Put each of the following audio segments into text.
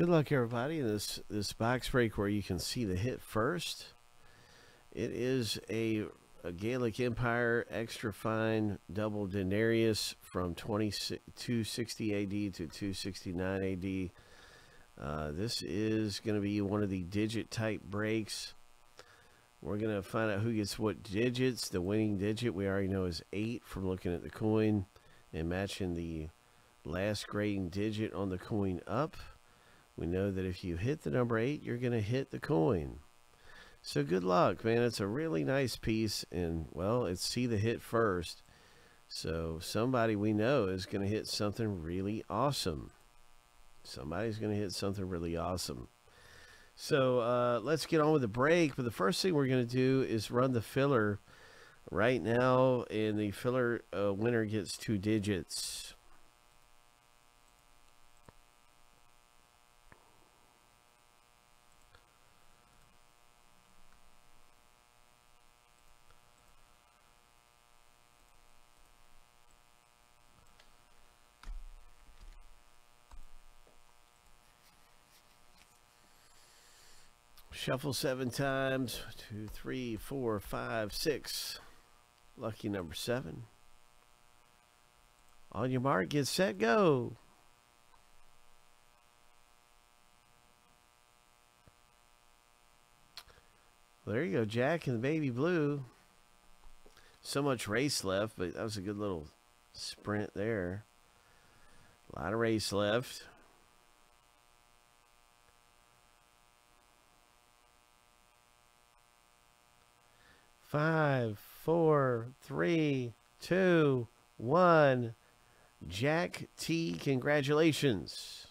Good luck, everybody, in this, this box break where you can see the hit first. It is a, a Gallic Empire extra fine double denarius from 260 AD to 269 AD. Uh, this is going to be one of the digit type breaks. We're going to find out who gets what digits. The winning digit we already know is 8 from looking at the coin and matching the last grading digit on the coin up. We know that if you hit the number 8, you're going to hit the coin. So good luck, man. It's a really nice piece. And, well, it's see the hit first. So somebody we know is going to hit something really awesome. Somebody's going to hit something really awesome. So uh, let's get on with the break. But the first thing we're going to do is run the filler right now. And the filler uh, winner gets two digits. Shuffle seven times. Two, three, four, five, six. Lucky number seven. On your mark, get set, go. there you go, Jack and the baby blue. So much race left, but that was a good little sprint there. A lot of race left. Five, four, three, two, one. Jack T, congratulations.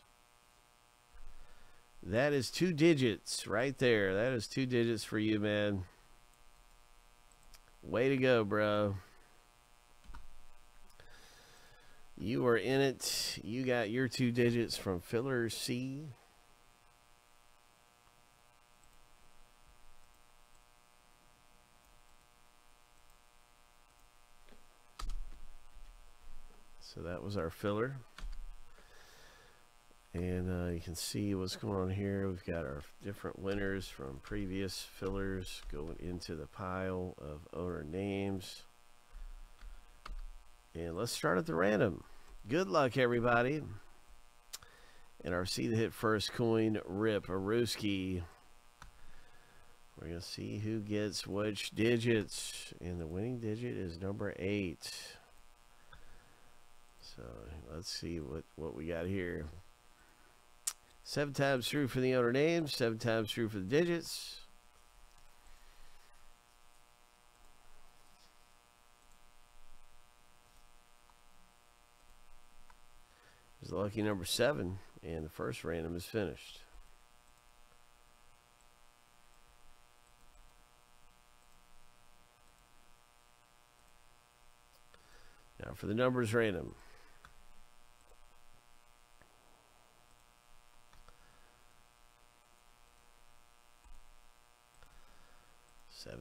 That is two digits right there. That is two digits for you, man. Way to go, bro. You are in it. You got your two digits from filler C. So that was our filler. And uh, you can see what's going on here. We've got our different winners from previous fillers going into the pile of owner names. And let's start at the random. Good luck, everybody. And our see the hit first coin, Rip Aruski. We're going to see who gets which digits. And the winning digit is number eight. So let's see what, what we got here. Seven times through for the owner names, seven times through for the digits. Is lucky number seven, and the first random is finished. Now for the numbers random.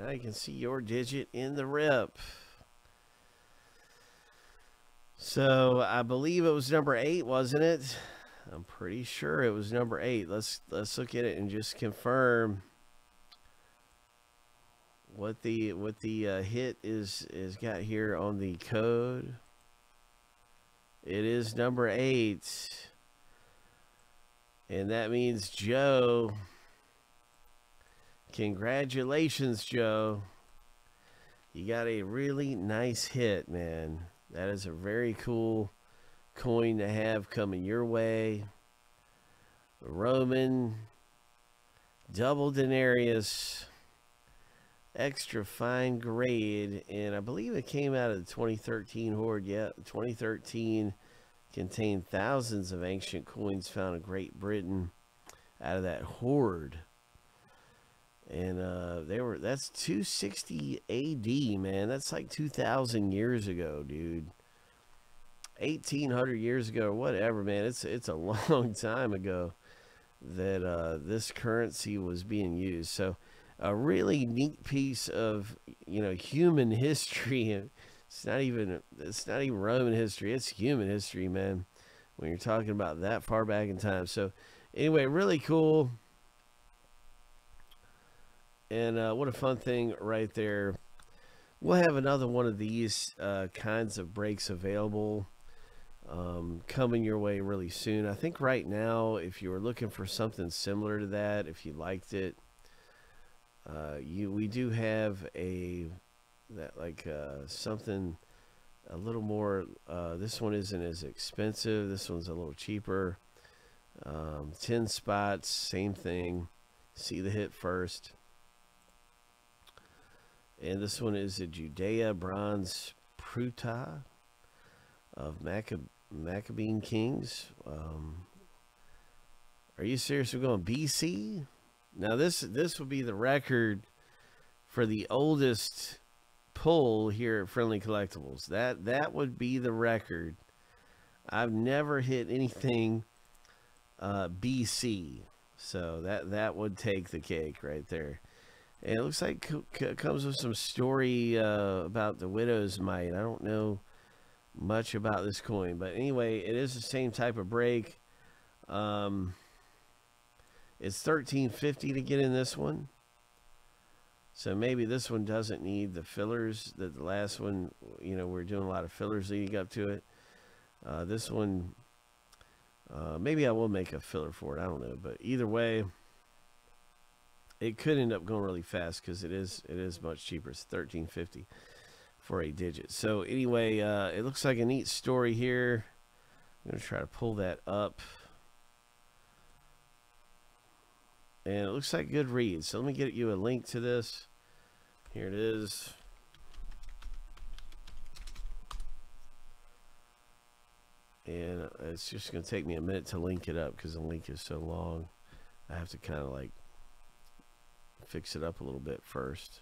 Now you can see your digit in the rip. So I believe it was number eight, wasn't it? I'm pretty sure it was number eight. Let's let's look at it and just confirm what the what the uh, hit is is got here on the code. It is number eight, and that means Joe Congratulations, Joe. You got a really nice hit, man. That is a very cool coin to have coming your way. Roman, double denarius, extra fine grade, and I believe it came out of the 2013 hoard. Yeah, 2013 contained thousands of ancient coins found in Great Britain out of that hoard. And uh, they were that's 260 AD, man. That's like 2,000 years ago, dude. 1,800 years ago, whatever, man. It's it's a long time ago that uh, this currency was being used. So, a really neat piece of you know human history. It's not even it's not even Roman history. It's human history, man. When you're talking about that far back in time. So, anyway, really cool. And uh, what a fun thing right there. We'll have another one of these uh, kinds of breaks available um, coming your way really soon. I think right now, if you were looking for something similar to that, if you liked it, uh, you we do have a that like uh, something a little more. Uh, this one isn't as expensive. This one's a little cheaper. Um, Ten spots, same thing. See the hit first. And this one is a Judea Bronze Pruta of Maccab Maccabean Kings. Um, are you serious? We're going BC? Now this this would be the record for the oldest pull here at Friendly Collectibles. That that would be the record. I've never hit anything uh, BC, so that that would take the cake right there. It looks like it comes with some story uh, about the widow's mite. I don't know much about this coin, but anyway, it is the same type of break. Um, it's 1350 to get in this one. So maybe this one doesn't need the fillers that the last one, you know, we're doing a lot of fillers leading up to it. Uh, this one, uh, maybe I will make a filler for it. I don't know, but either way, it could end up going really fast because it is it is much cheaper. It's thirteen fifty for a digit. So anyway, uh, it looks like a neat story here. I'm gonna try to pull that up, and it looks like good read. So let me get you a link to this. Here it is. And it's just going to take me a minute to link it up because the link is so long. I have to kind of like fix it up a little bit first.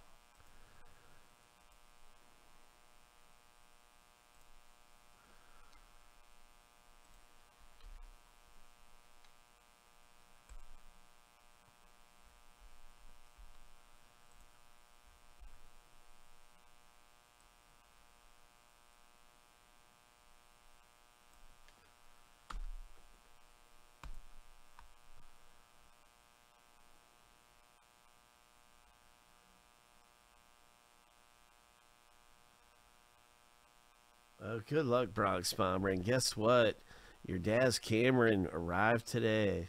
Good luck, Bronx Bomber. And guess what? Your Daz Cameron arrived today.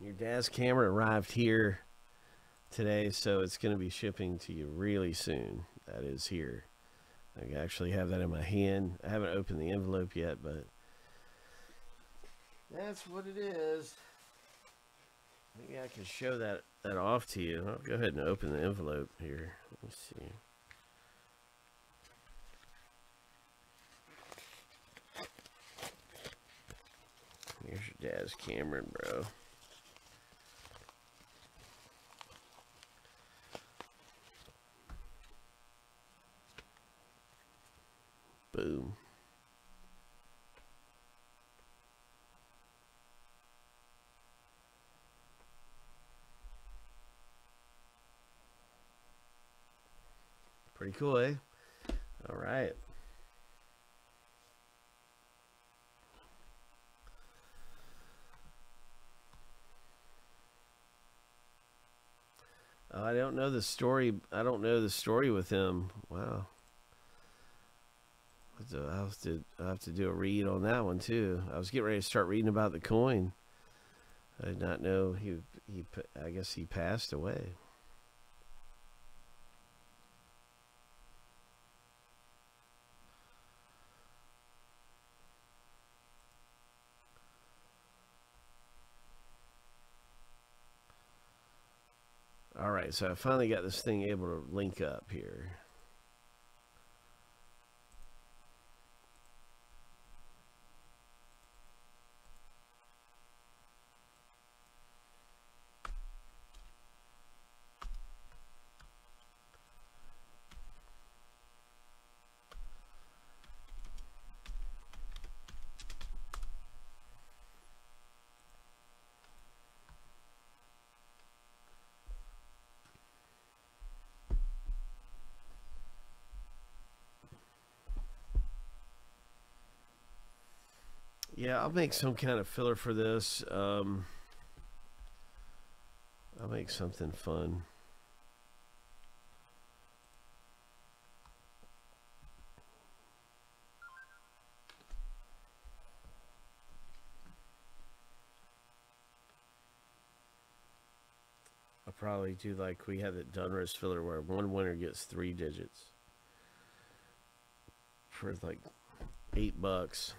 Your Daz Cameron arrived here today, so it's going to be shipping to you really soon. That is here. I actually have that in my hand. I haven't opened the envelope yet, but that's what it is. Maybe I can show that, that off to you. I'll go ahead and open the envelope here. Let me see. Here's your Daz Cameron, bro. Boom. Pretty cool, eh? All right. I don't know the story. I don't know the story with him. Wow. I have to I have to do a read on that one too. I was getting ready to start reading about the coin. I did not know he he I guess he passed away. All right, so I finally got this thing able to link up here. Yeah, I'll make some kind of filler for this. Um, I'll make something fun. I'll probably do like we had at Donruss filler where one winner gets three digits for like eight bucks.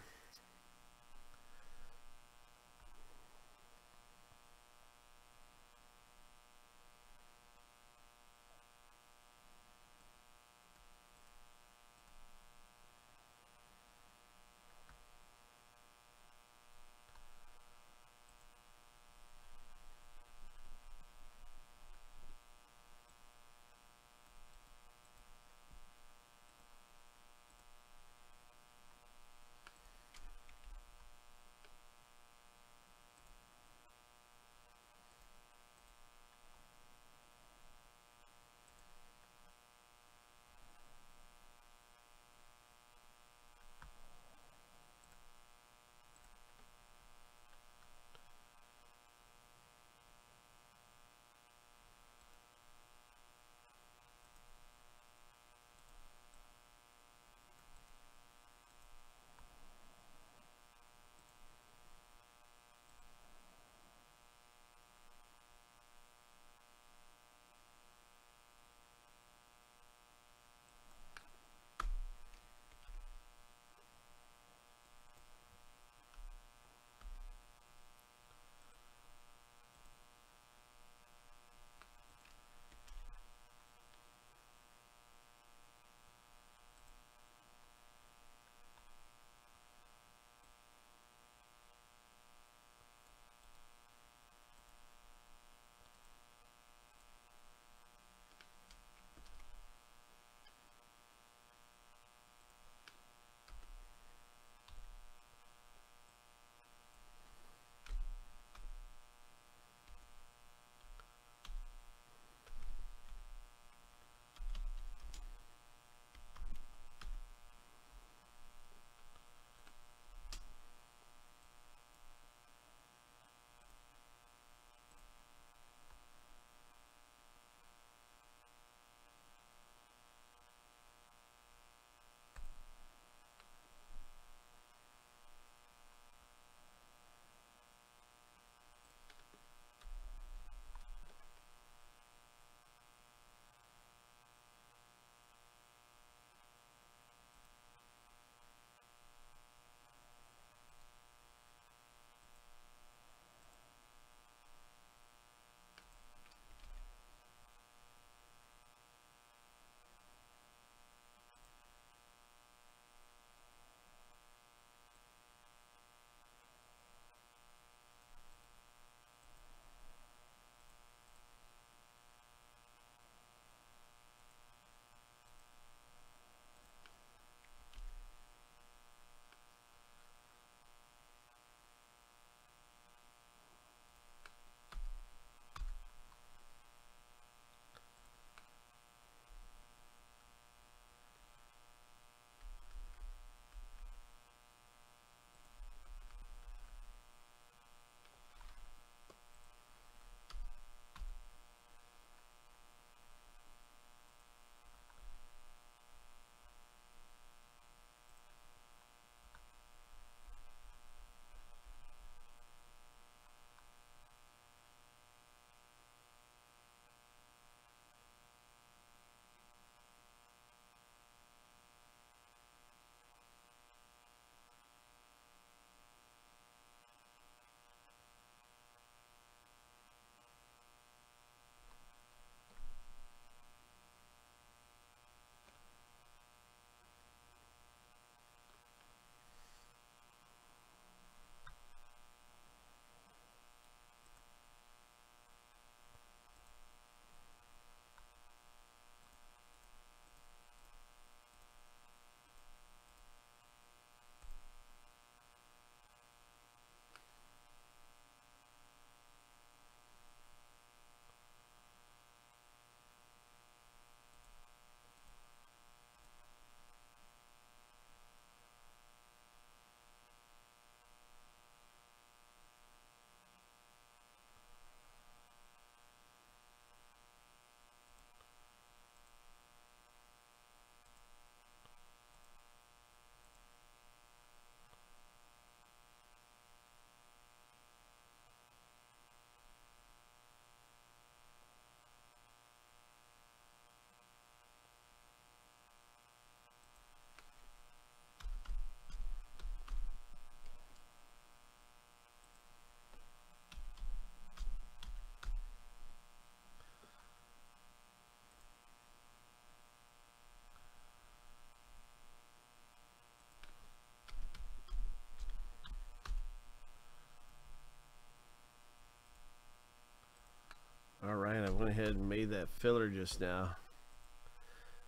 Made that filler just now.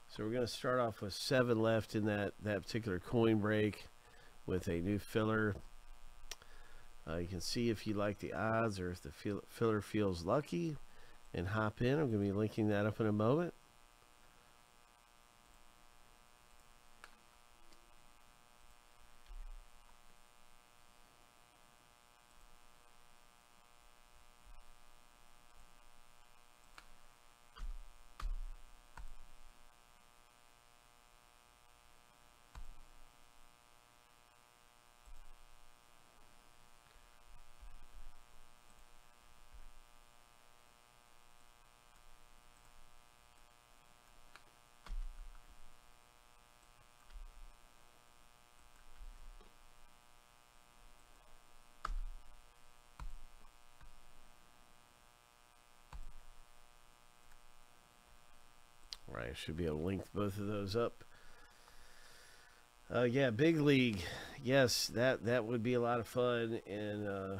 So we're going to start off with seven left in that, that particular coin break with a new filler. Uh, you can see if you like the odds or if the filler feels lucky and hop in. I'm going to be linking that up in a moment. I should be able to link both of those up. Uh, yeah, big league. Yes, that that would be a lot of fun. And uh,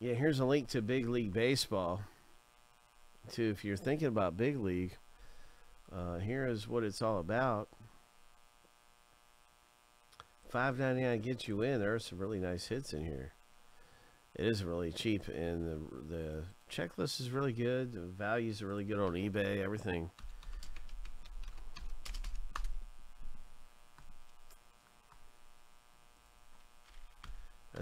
yeah, here's a link to big league baseball. To if you're thinking about big league, uh, here is what it's all about. Five ninety nine gets you in. There are some really nice hits in here. It is really cheap, and the the checklist is really good. The values are really good on eBay. Everything.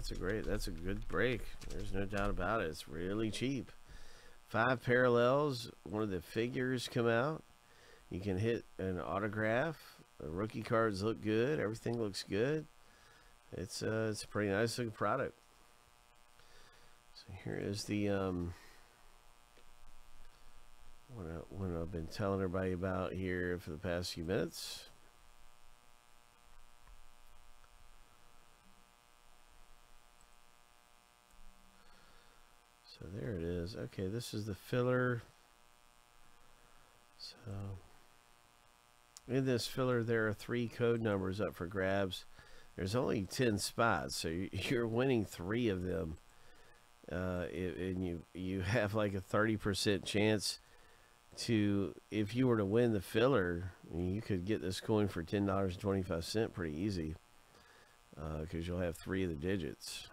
That's a great, that's a good break. There's no doubt about it. It's really cheap. Five parallels. One of the figures come out. You can hit an autograph. The rookie cards look good. Everything looks good. It's uh, it's a pretty nice looking product. So here is the um, what, I, what I've been telling everybody about here for the past few minutes. So there it is. Okay, this is the filler. So in this filler, there are three code numbers up for grabs. There's only 10 spots, so you're winning three of them. Uh, and you you have like a 30% chance to if you were to win the filler you could get this coin for $10.25 pretty easy Uh, because uh, you'll have three of the digits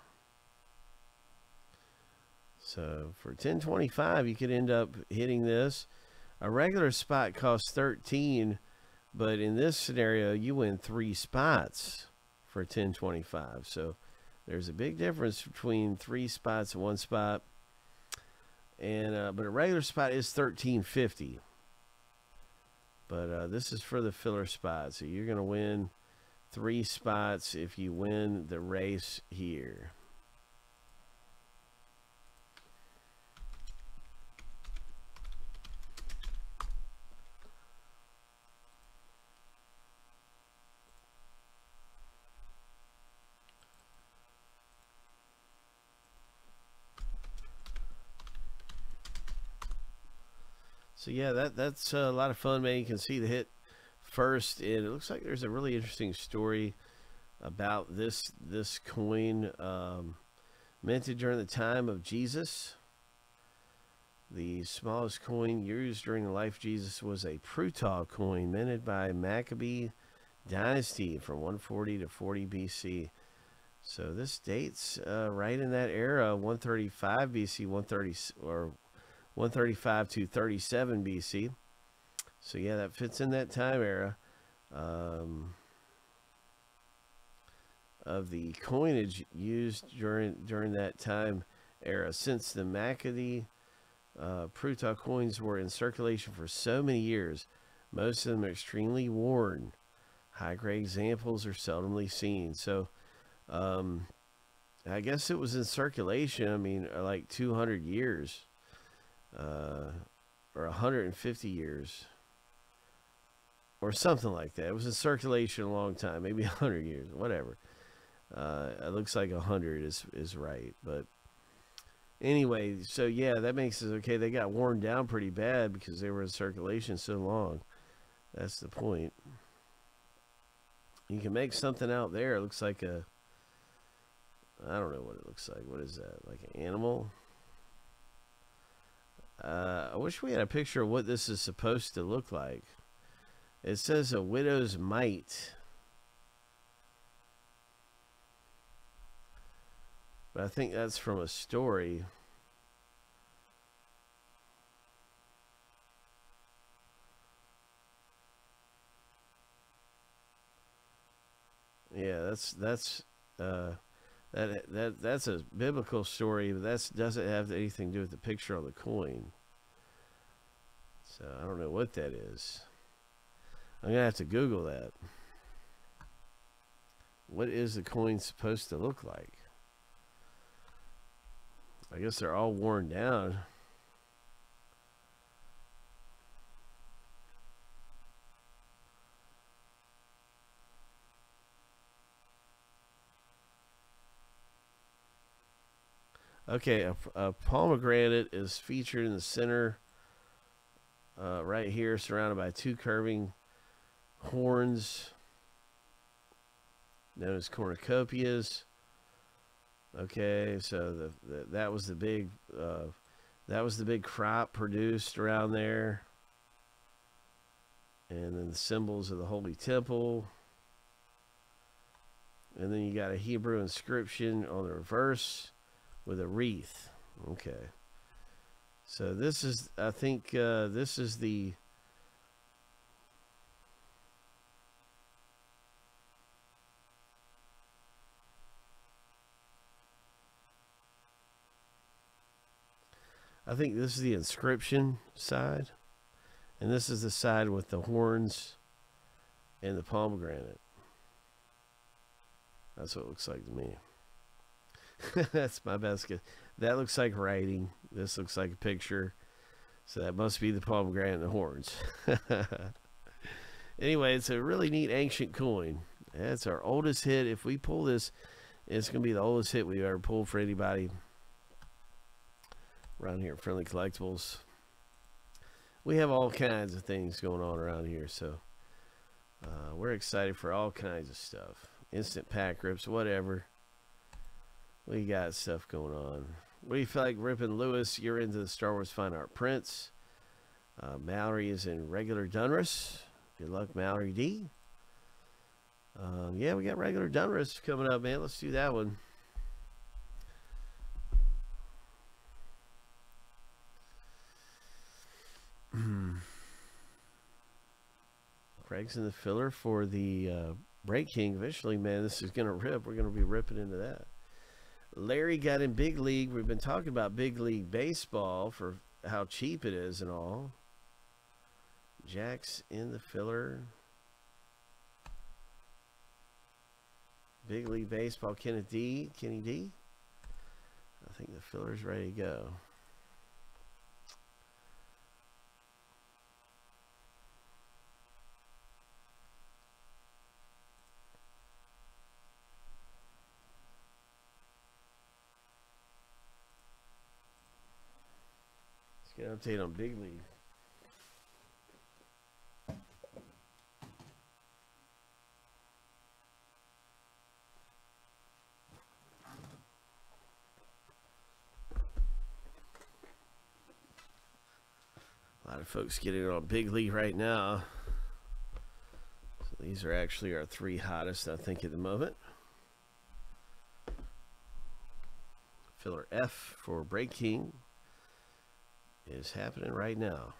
so for 1025, you could end up hitting this. A regular spot costs 13, but in this scenario, you win three spots for 1025. So there's a big difference between three spots and one spot. And uh, but a regular spot is 1350. But uh, this is for the filler spot. So you're going to win three spots if you win the race here. Yeah, that that's a lot of fun, man. You can see the hit first, and it looks like there's a really interesting story about this this coin um, minted during the time of Jesus. The smallest coin used during the life of Jesus was a Prutah coin minted by Maccabee dynasty from 140 to 40 BC. So this dates uh, right in that era, 135 BC, 130 or 135 to 37 BC. So yeah, that fits in that time era um, of the coinage used during during that time era. Since the Maccabee uh, Prutah coins were in circulation for so many years, most of them are extremely worn. High-grade examples are seldomly seen. So, um, I guess it was in circulation. I mean, like 200 years uh, or 150 years or something like that. It was in circulation a long time, maybe 100 years, whatever. Uh, it looks like 100 is, is right. But anyway, so yeah, that makes it okay. They got worn down pretty bad because they were in circulation so long. That's the point. You can make something out there. It looks like a, I don't know what it looks like. What is that? Like an animal? Uh, I wish we had a picture of what this is supposed to look like. It says a widow's mite. But I think that's from a story. Yeah, that's that's uh, that that that's a biblical story, but that doesn't have anything to do with the picture on the coin. So I don't know what that is. I'm gonna have to Google that. What is the coin supposed to look like? I guess they're all worn down. Okay, a, a, pomegranate is featured in the center, uh, right here, surrounded by two curving horns known as cornucopias. Okay, so the, the that was the big uh, that was the big crop produced around there, and then the symbols of the holy temple, and then you got a Hebrew inscription on the reverse with a wreath. Okay. So this is, I think, uh, this is the. I think this is the inscription side. And this is the side with the horns and the pomegranate. That's what it looks like to me. That's my best guess. That looks like writing. This looks like a picture. So that must be the pomegranate and the horns. anyway, it's a really neat ancient coin. That's our oldest hit. If we pull this, it's going to be the oldest hit we've ever pulled for anybody around here Friendly Collectibles. We have all kinds of things going on around here, so uh, we're excited for all kinds of stuff. Instant pack rips, whatever. We got stuff going on. What do you feel like ripping Lewis? You're into the Star Wars Fine Art prints. Uh, Mallory is in regular Donruss. Good luck, Mallory D. Um, yeah, we got regular Donruss coming up, man. Let's do that one. Craig's in the filler for the uh, Break King. Eventually, man, this is going to rip. We're going to be ripping into that. Larry got in big league. We've been talking about big league baseball for how cheap it is and all. Jack's in the filler. Big league baseball, Kenny D. Kenny D. I think the filler's ready to go. Update on Big League. A lot of folks getting on Big League right now. So these are actually our three hottest, I think, at the moment. Filler F for Break King is happening right now.